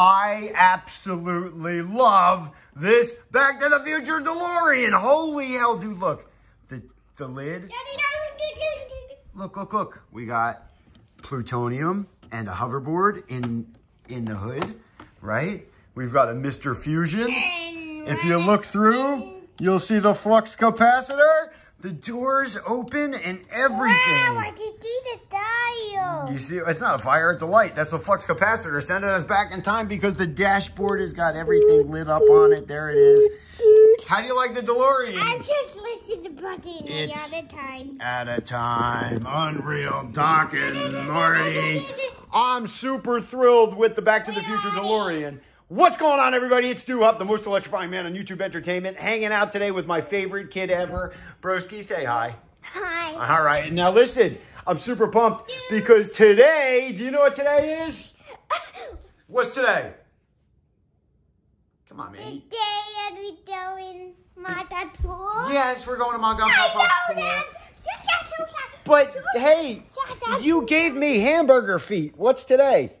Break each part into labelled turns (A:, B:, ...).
A: I absolutely love this Back to the Future DeLorean. Holy hell, dude, look. The, the lid. Look, look, look. We got plutonium and a hoverboard in, in the hood, right? We've got a Mr. Fusion. If you look through, you'll see the flux capacitor. The doors open and everything.
B: Wow, I can see the dial.
A: You see, it's not a fire, it's a light. That's a flux capacitor sending us back in time because the dashboard has got everything lit up on it. There it is. How do you like the DeLorean?
B: I'm just listening to button
A: It's-
B: at a time.
A: At a time. Unreal. Doc and Marty. I'm super thrilled with the Back to the Future DeLorean. What's going on, everybody? It's Duhop, the most electrifying man on YouTube Entertainment, hanging out today with my favorite kid ever. Broski, say hi.
B: Hi.
A: All right, now listen, I'm super pumped because today, do you know what today is? What's today? Come on, man.
B: Today are we my dad pool?
A: Yes, we're going to my gun
B: I
A: pop
B: know that. Shusha, shusha.
A: But hey, you gave me hamburger feet. What's today?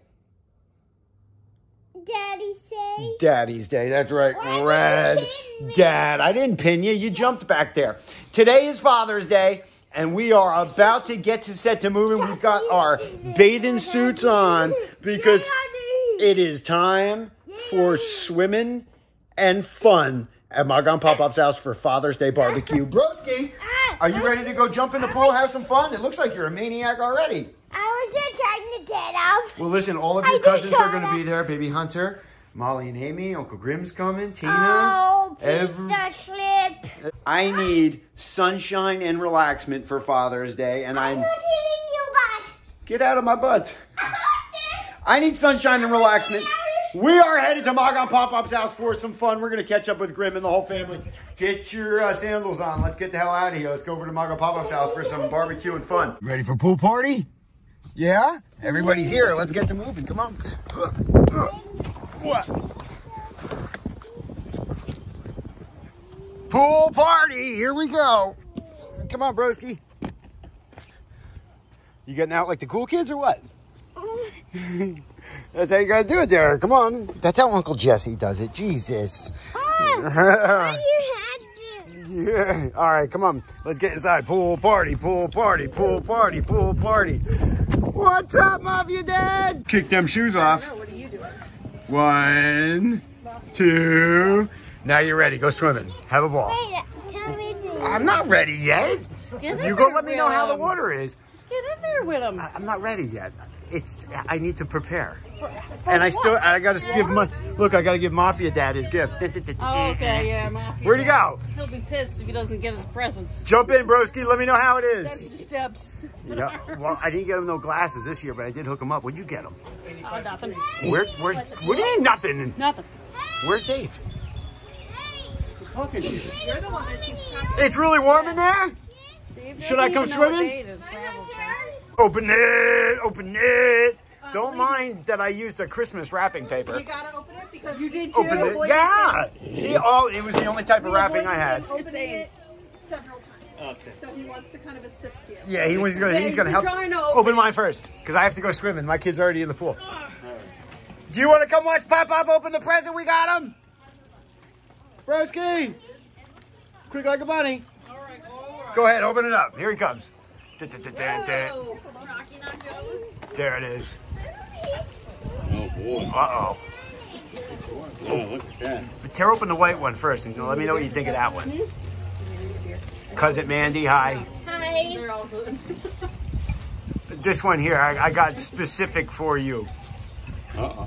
B: Daddy say.
A: Daddy's Day. That's right.
B: Why
A: Red.
B: did you pin me?
A: Dad, I didn't pin you. You jumped back there. Today is Father's Day, and we are about to get to set to moving. We've got our bathing suits on because it is time for swimming and fun at Magon Pop Up's house for Father's Day barbecue. Broski, ah, are you ready to go jump in the pool, have some fun? It looks like you're a maniac already.
B: I was just trying to get off.
A: Well, listen, all of your cousins are going to be there. Baby Hunter, Molly and Amy, Uncle Grim's coming, Tina.
B: Oh,
A: every-
B: pizza slip.
A: I need sunshine and relaxment for Father's Day, and
B: I'm
A: I'm
B: not hitting you, but.
A: get out of my butt. I need sunshine and relaxment. We are headed to Magon Pop Up's house for some fun. We're going to catch up with Grim and the whole family. Get your uh, sandals on. Let's get the hell out of here. Let's go over to Magon Pop Up's house for some barbecue and fun. Ready for pool party? Yeah? Everybody's here. Let's get to moving. Come on. What? Pool party. Here we go. Come on, broski. You getting out like the cool kids or what? That's how you gotta do it there. Come on. That's how Uncle Jesse does it. Jesus.
B: Oh, you had to?
A: Yeah. All right, come on. Let's get inside. Pool party, pool party, pool party, pool party. What's up, Mafia Dad? Kick them shoes off.
C: What are you doing?
A: One, two. Now you're ready. Go swimming. Have a ball.
B: Wait, tell me.
A: I'm not ready yet. You go let me know how the water is.
C: Get in there with him.
A: I'm not ready yet. It's I need to prepare. And I still I gotta give my look, I gotta give Mafia Dad his gift.
C: Oh, okay, yeah, Mafia.
A: Where'd he go?
C: He'll be pissed if he doesn't get his presents.
A: Jump in, broski, let me know how it is.
C: That's the steps.
A: Yeah. Well, I didn't get him no glasses this year, but I did hook him up. What'd you get him?
C: Oh, nothing.
A: Where where's what do you mean nothing?
C: Nothing.
A: Where's Dave?
C: You're the one that keeps talking.
A: It's really warm in there?
C: Dave
A: Should I come
C: even know what
A: swimming?
C: day it is. Gravel's fine.
A: Open it, open it. Oh, Don't mind that I used a Christmas wrapping paper.
D: You gotta open it because
C: You did too.
A: Open it. Yeah. See, all it was the only type of wrapping I had.
D: opening it several times.
C: Okay.
D: So he wants to kind of assist you.
A: Yeah, he was gonna. He's gonna help.
C: Open
A: Open mine first, because I have to go swimming. My kid's already in the pool. Do you want to come watch Pop Pop open the present? We got him. Broski, quick like a bunny. Go ahead, open it up. Here he comes. There it is.
E: Oh boy.
A: Uh oh.
E: Oh, look at that.
A: Tear open the white one first, and let me know what you think of that one. Cousin Mandy, hi.
B: Hi.
C: They're all good.
A: This one here, I, I got specific for you.
E: Uh-oh.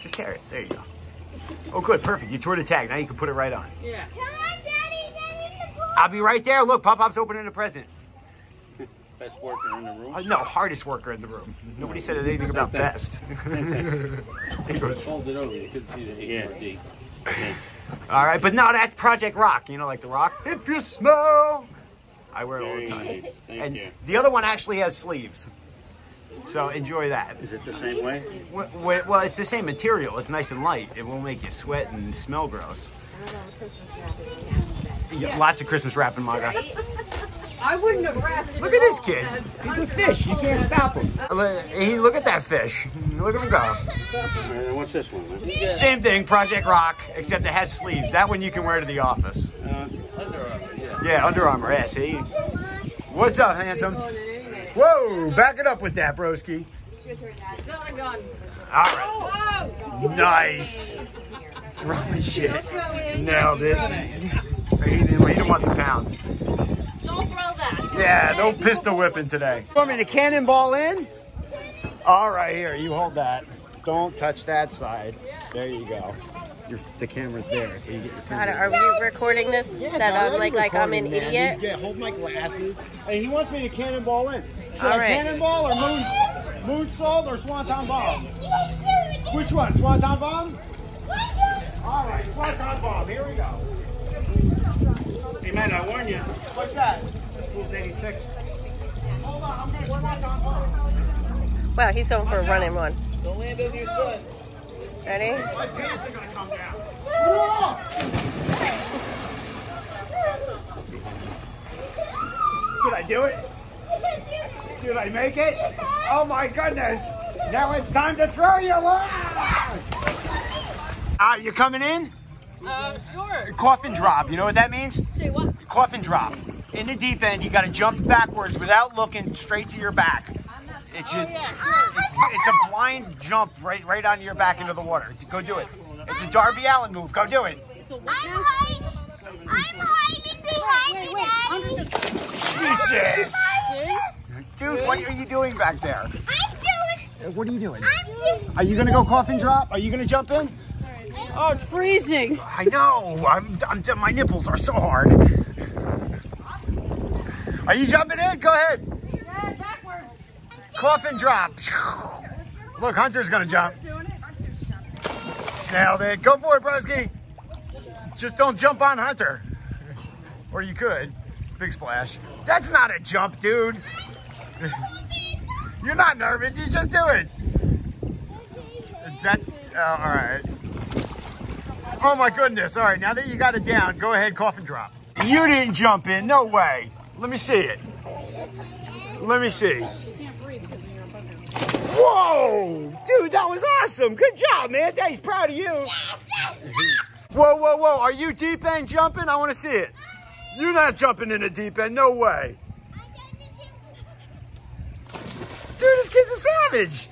A: Just tear it. There you go. Oh, good, perfect. You tore the tag. Now you can put it right on.
C: Yeah.
B: Come on, Daddy, get in the pool.
A: I'll be right there. Look, Pop Pop's opening a present.
E: Best worker in the room.
A: Uh, no, hardest worker in the room. Nobody said anything about best. he goes,
E: Fold it over. You couldn't see the A
A: Yeah. all right, but no, that's Project Rock. You know, like the Rock. If you smell, I wear it all the time.
E: Thank
A: And
E: you.
A: the other one actually has sleeves, so enjoy that.
E: Is it the same way?
A: Wh- wh- Well, it's the same material. It's nice and light. It won't make you sweat and smell gross. Yeah, lots of Christmas wrapping, Maga.
D: I wouldn't have wrapped
A: Look at this kid.
F: He's a fish. You can't stop him.
A: Look- He, look at that fish. Look at him go.
E: And what's this one?
A: Same thing, Project Rock, except it has sleeves. That one you can wear to the office.
E: Uh, Under Armour, yeah.
A: Yeah, Under Armour. Yeah, see? What's up, handsome? Whoa, back it up with that, broski. All right. Nice. Throwing shit. Nailed it. He didn't, want the pound.
D: Don't throw that.
A: Yeah, no pistol whipping today. Want me to cannonball in? All right, here, you hold that. Don't touch that side. There you go. Your, the camera's there, so you get your
G: God, are we recording this? that um, I'm like like I'm an idiot.
A: Yeah, hold my glasses. And he wants me to cannonball in. Should
G: All
A: I
G: right.
A: cannonball or moon, moonsault or swanton bomb? Which one? Swanton bomb? All right, swanton bomb. Here we go. Hey man, I warn you. What's that? Fool's 86. Hold on, I'm gonna swanton bomb.
G: Wow, he's going for a run and one.
E: Don't land on your son.
G: Ready?
A: My pants are gonna come down. Did I do it? Did I make it? Oh my goodness! Now it's time to throw you! Ah, you coming in?
D: Uh, sure.
A: Coffin drop. You know what that means?
D: Say what?
A: Coffin drop. In the deep end, you got to jump backwards without looking straight to your back. It's oh, a, it's, it's a blind jump right right onto your back into the water. Go do it. It's a Darby Allin move. Go do it.
B: I'm hiding. I'm hiding behind
D: Wait,
B: the
D: wait.
B: daddy.
A: Jesus! Dude, what are you doing back there?
B: I'm doing.
A: Uh, what are you doing?
B: I'm doing.
A: Are you gonna go coffin drop? Are you gonna jump in?
D: Oh, it's freezing.
A: I know. I'm, I'm, my nipples are so hard. Are you jumping in? Go ahead. Coffin drop. Look, Hunter's gonna jump. Nailed it. Go for it, broski. Just don't jump on Hunter. Or you could. Big splash. That's not a jump, dude. You're not nervous. You just do it. That, uh, all right. Oh my goodness. All right, now that you got it down, go ahead, coffin drop. You didn't jump in. No way. Let me see it. Let me see. Whoa! Dude, that was awesome. Good job, man. Daddy's proud of you. Whoa, whoa, whoa. Are you deep end jumping? I want to see it. You're not jumping in the deep end. No way. Dude, this kid's a savage.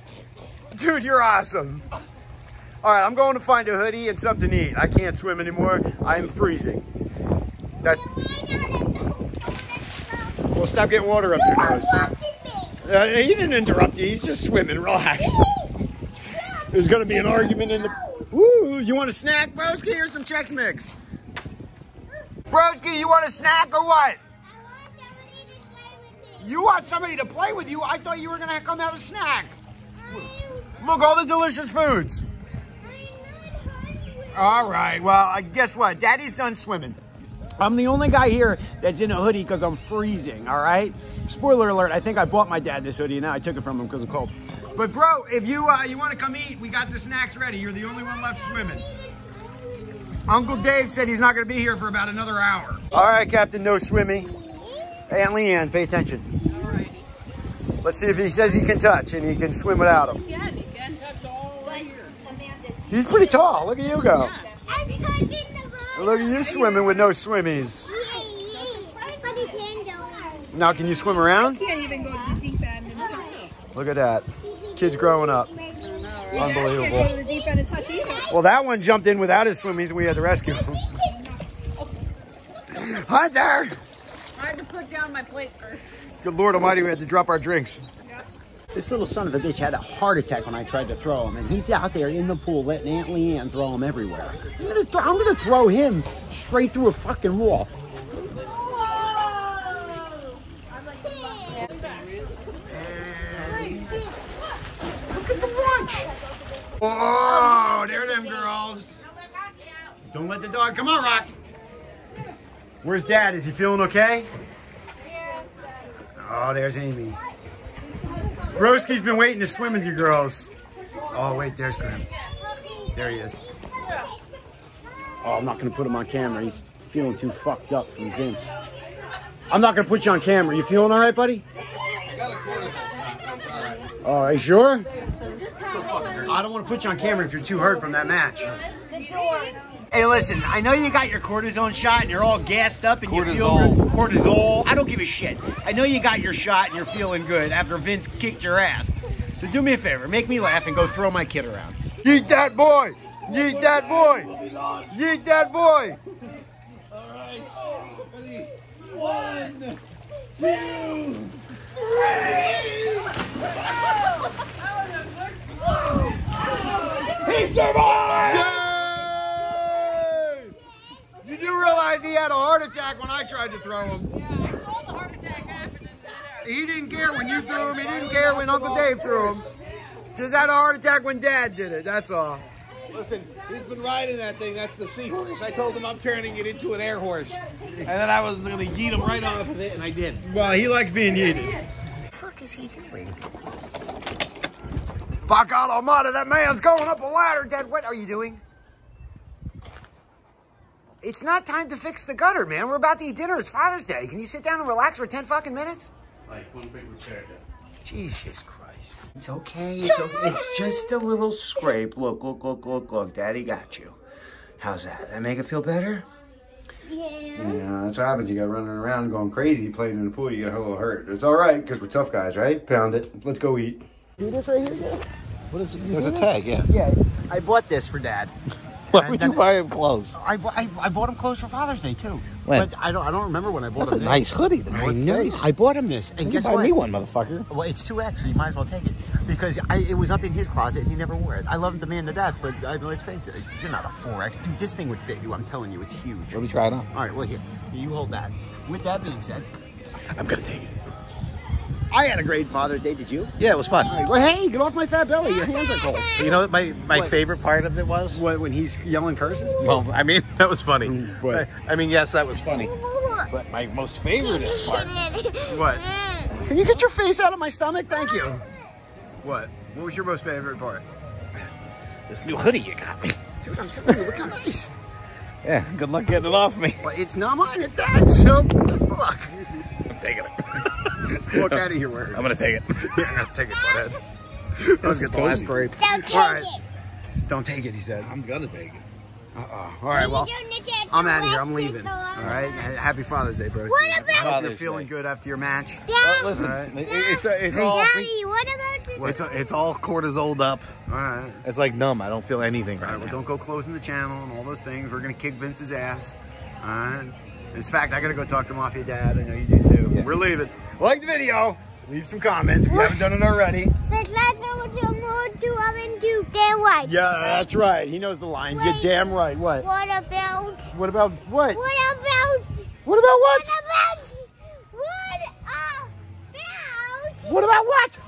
A: Dude, you're awesome. All right, I'm going to find a hoodie and something to eat. I can't swim anymore. I'm freezing. That. Well, stop getting water up your nose. Uh, he didn't interrupt you. He's just swimming. Relax. There's going to be an argument in the. Woo! You want a snack, Broski, or some Chex Mix? Broski, you want a snack or what? I want somebody to play with me. you want somebody to play with you? I thought you were going to come have a snack. Look, all the delicious foods. All right. Well, guess what? Daddy's done swimming. I'm the only guy here that's in a hoodie because I'm freezing, all right? Spoiler alert, I think I bought my dad this hoodie and now I took it from him because of cold. But bro, if you uh, you want to come eat, we got the snacks ready. You're the only one left swimming. Uncle Dave said he's not going to be here for about another hour. All right, Captain No Swimming. Hey, Aunt Leanne, pay attention. Let's see if he says he can touch and he can swim without him.
D: Yeah, you can touch all right here.
A: He's pretty tall. Look at you go.
B: I'm touching the ball.
A: Look at you swimming with no swimmies.
B: But he can go.
A: Now, can you swim around?
D: Can't even go to the deep end and touch.
A: Look at that. Kids growing up. Unbelievable.
D: to the deep end and touch either.
A: Well, that one jumped in without his swimmies and we had to rescue him. Hunter!
D: I had to put down my plate first.
A: Good Lord Almighty, we had to drop our drinks.
F: This little son of a bitch had a heart attack when I tried to throw him, and he's out there in the pool letting Aunt Leanne throw him everywhere. I'm gonna, th- I'm gonna throw him straight through a fucking wall.
A: I'm like, look at the lunch. Oh, there them girls. Don't let the dog come on, Rock. Where's Dad? Is he feeling okay? Oh, there's Amy. Broski's been waiting to swim with you girls. Oh, wait, there's Grim. There he is.
F: Oh, I'm not gonna put him on camera. He's feeling too fucked up from Vince.
A: I'm not gonna put you on camera. You feeling all right, buddy? Oh, are you sure? I don't want to put you on camera if you're too hurt from that match. Hey, listen, I know you got your cortisone shot and you're all gassed up and you feel good. Cortisol. I don't give a shit. I know you got your shot and you're feeling good after Vince kicked your ass. So do me a favor, make me laugh and go throw my kid around.
E: Yeet that boy! Yeet that boy! Yeet that boy! All right. One, two, three. He survived! Yay! You do realize he had a heart attack when I tried to throw him.
D: I saw the heart attack happen.
E: Uh, he didn't care when you threw him. He didn't care when Uncle Dave threw him. Just had a heart attack when Dad did it. That's all.
C: Listen, he's been riding that thing. That's the seahorse. I told him I'm turning it into an air horse. And then I was going to yeet him right off of it, and I did.
E: Well, he likes being yeeted.
B: What the fuck is he doing?
E: By God Almighty, that man's going up a ladder, Dad. What are you doing? It's not time to fix the gutter, man. We're about to eat dinner. It's Father's Day. Can you sit down and relax for 10 fucking minutes?
H: Like one big repair.
E: Jesus Christ. It's okay. It's, okay. it's just a little scrape. Look, look, look, look, look. Daddy got you. How's that? That make it feel better?
B: Yeah.
E: Yeah, that's what happens. You got running around going crazy playing in the pool. You get a little hurt. It's all right because we're tough guys, right? Pound it. Let's go eat.
A: Do this right here?
C: What is it? There's a tag, yeah.
A: Yeah, I bought this for Dad.
C: Why would you buy him clothes?
A: I, I, I bought him clothes for Father's Day too.
C: When?
A: But I don't I don't remember when I bought
C: That's a
A: him.
C: nice hoodie. The
A: I know. I bought him this, and
C: You
A: guess
C: buy
A: what?
C: me one, motherfucker.
A: Well, it's 2X, so you might as well take it. Because I, it was up in his closet and he never wore it. I love the man to death, but I, let's face it, you're not a 4X. Dude, this thing would fit you. I'm telling you, it's huge.
C: Let me try it on.
A: All right, well, here. You hold that. With that being said,
C: I'm gonna take it.
A: I had a great Father's Day. Did you?
C: Yeah, it was fun.
A: Well, hey, get off my fat belly. Your hands are cold.
C: You know what my, my
A: What?
C: favorite part of it was?
A: What, when he's yelling curses?
C: Well, I mean, that was funny.
A: Mm, what?
C: I, I mean, yes, that was funny. But my most favorite part.
A: What? Can you get your face out of my stomach? Thank you. What? What was your most favorite part?
C: This new hoodie you got me.
A: Dude, I'm telling you, look how nice.
C: Yeah, good luck getting it off me.
A: Well, it's not mine, it's Dad's. So, good luck.
C: I'm.
A: Let's walk out of here. Where?
C: I'm gonna take it.
A: Yeah, I'm gonna take it, butthead. Let's get the last grape.
B: Don't take
A: All right.
B: it.
A: Don't take it, he said.
C: I'm gonna take it.
A: Uh-uh. All right, well, I'm out of here. I'm leaving. All right. Happy Father's Day, bro.
B: What about
A: I
B: about-
A: hope you're feeling
C: Day.
A: good after your match.
B: Daddy,
A: Alright.
C: it- it's it's
A: Hey.
C: all
B: Daddy, what about the
C: it's it's all cortisoled up.
A: All right.
C: It's like numb. I don't feel anything
A: All
C: right
A: right, well,
C: now.
A: don't go closing the channel and all those things. We're gonna kick Vince's ass. All right. In fact, I gotta go talk to Mafia Dad. I know you do too. We're leaving. Like the video. Leave some comments if you haven't done it already.
B: Let's let them do have and do their way.
A: Yeah, that's right. He knows the lines. You're damn right. What?
B: What about?
A: What about what?
B: What about?
A: What about
B: What
A: what?
B: about? What about?
A: What about what?